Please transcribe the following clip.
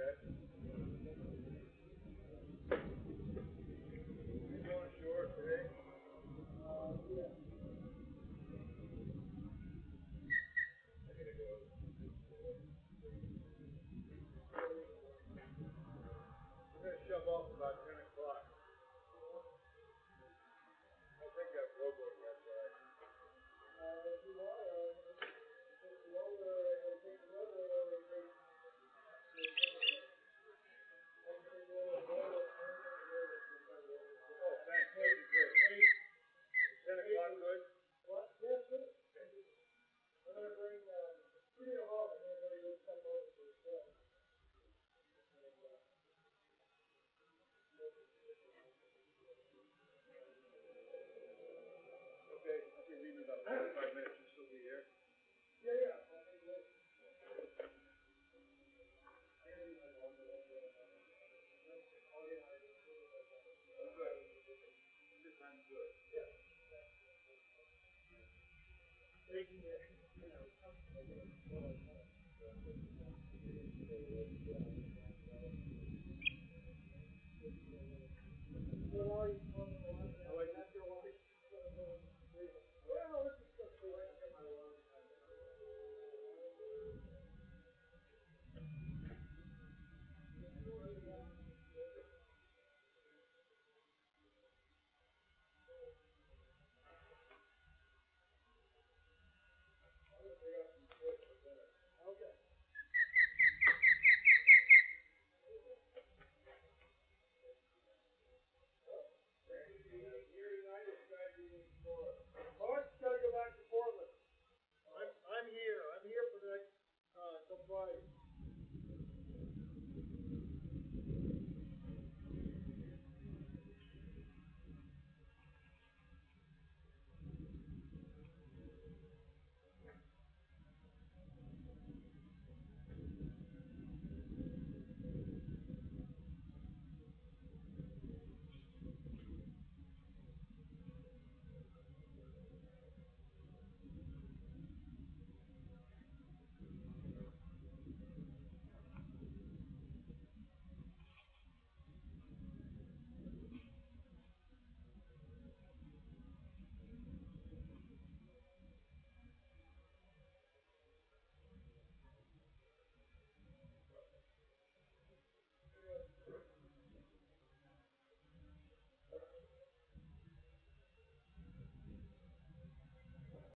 that. taking it, you know, comfortable with what I'm